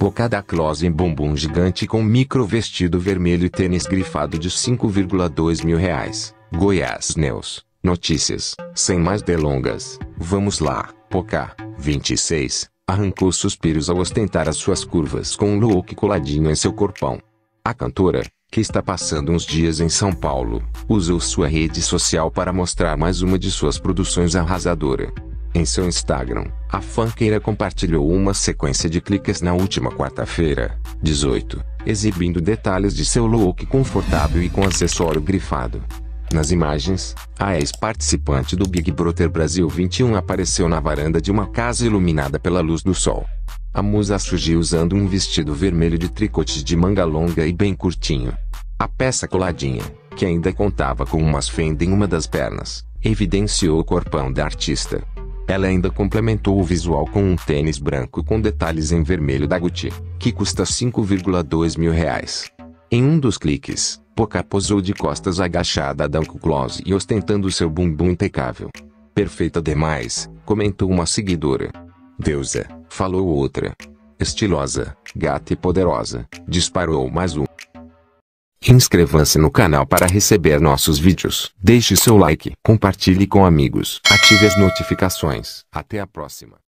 Pocada Close em bumbum gigante com micro vestido vermelho e tênis grifado de 5,2 mil reais. Goiás News. Notícias. Sem mais delongas. Vamos lá. Pocá. 26. Arrancou suspiros ao ostentar as suas curvas com um look coladinho em seu corpão. A cantora, que está passando uns dias em São Paulo, usou sua rede social para mostrar mais uma de suas produções arrasadora. Em seu Instagram, a funkeira compartilhou uma sequência de cliques na última quarta-feira, 18, exibindo detalhes de seu look confortável e com acessório grifado. Nas imagens, a ex-participante do Big Brother Brasil 21 apareceu na varanda de uma casa iluminada pela luz do sol. A musa surgiu usando um vestido vermelho de tricote de manga longa e bem curtinho. A peça coladinha, que ainda contava com umas fendas em uma das pernas, evidenciou o corpão da artista. Ela ainda complementou o visual com um tênis branco com detalhes em vermelho da Gucci, que custa 5,2 mil reais. Em um dos cliques, Poca posou de costas agachada a Danko Close e ostentando seu bumbum impecável. Perfeita demais, comentou uma seguidora. Deusa, falou outra. Estilosa, gata e poderosa, disparou mais um. Inscreva-se no canal para receber nossos vídeos. Deixe seu like, compartilhe com amigos, ative as notificações. Até a próxima.